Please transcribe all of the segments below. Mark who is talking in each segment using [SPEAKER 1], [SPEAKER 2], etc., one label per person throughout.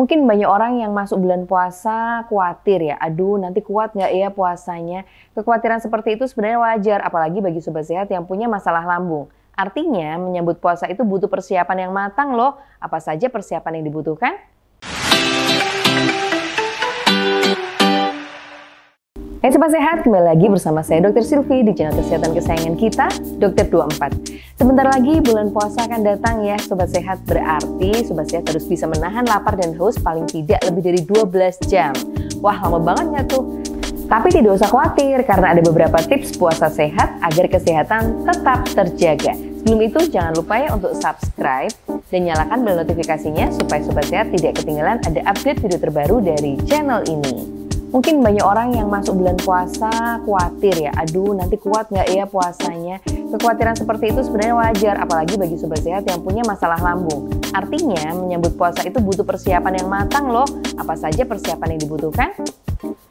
[SPEAKER 1] Mungkin banyak orang yang masuk bulan puasa khawatir ya, aduh nanti kuat nggak ya puasanya. Kekhawatiran seperti itu sebenarnya wajar, apalagi bagi sobat sehat yang punya masalah lambung. Artinya menyambut puasa itu butuh persiapan yang matang loh. Apa saja persiapan yang dibutuhkan? Hai Sobat Sehat, kembali lagi bersama saya Dr. Silvi di channel kesehatan kesayangan kita, Dokter 24. Sebentar lagi bulan puasa akan datang ya Sobat Sehat, berarti Sobat Sehat harus bisa menahan lapar dan haus paling tidak lebih dari 12 jam. Wah lama banget nggak tuh? Tapi tidak usah khawatir karena ada beberapa tips puasa sehat agar kesehatan tetap terjaga. Sebelum itu jangan lupa ya untuk subscribe dan nyalakan bel notifikasinya supaya Sobat Sehat tidak ketinggalan ada update video terbaru dari channel ini. Mungkin banyak orang yang masuk bulan puasa khawatir ya, aduh nanti kuat nggak ya puasanya. Kekhawatiran seperti itu sebenarnya wajar, apalagi bagi sobat sehat yang punya masalah lambung. Artinya menyambut puasa itu butuh persiapan yang matang loh. Apa saja persiapan yang dibutuhkan?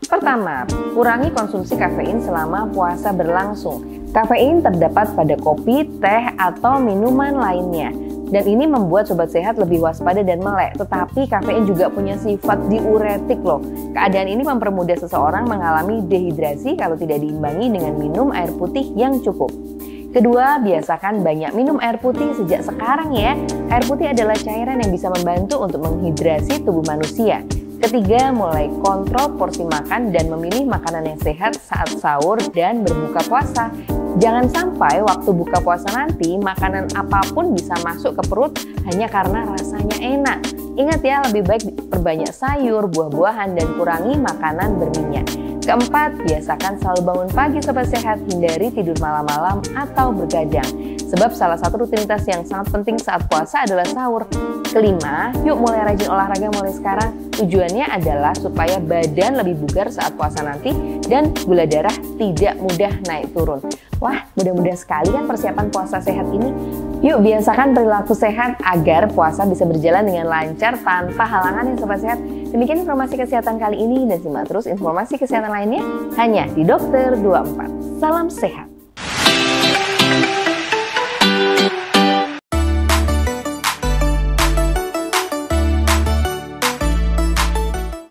[SPEAKER 1] Pertama, kurangi konsumsi kafein selama puasa berlangsung. Kafein terdapat pada kopi, teh, atau minuman lainnya. Dan ini membuat sobat sehat lebih waspada dan melek. Tetapi kafein juga punya sifat diuretik loh. Keadaan ini mempermudah seseorang mengalami dehidrasi kalau tidak diimbangi dengan minum air putih yang cukup. Kedua, biasakan banyak minum air putih sejak sekarang ya. Air putih adalah cairan yang bisa membantu untuk menghidrasi tubuh manusia. Ketiga, mulai kontrol porsi makan dan memilih makanan yang sehat saat sahur dan berbuka puasa. Jangan sampai waktu buka puasa nanti makanan apa pun bisa masuk ke perut hanya karena rasanya enak. Ingat ya, lebih baik perbanyak sayur, buah-buahan, dan kurangi makanan berminyak. Keempat, biasakan selalu bangun pagi sobat sehat, hindari tidur malam-malam atau bergadang. Sebab salah satu rutinitas yang sangat penting saat puasa adalah sahur. Kelima, yuk mulai rajin olahraga mulai sekarang. Tujuannya adalah supaya badan lebih bugar saat puasa nanti dan gula darah tidak mudah naik turun. Wah, mudah-mudahan sekali kan persiapan puasa sehat ini. Yuk biasakan perilaku sehat agar puasa bisa berjalan dengan lancar tanpa halangan yang sobat sehat. Demikian informasi kesehatan kali ini dan simak terus informasi kesehatan lainnya hanya di Dokter 24. Salam sehat.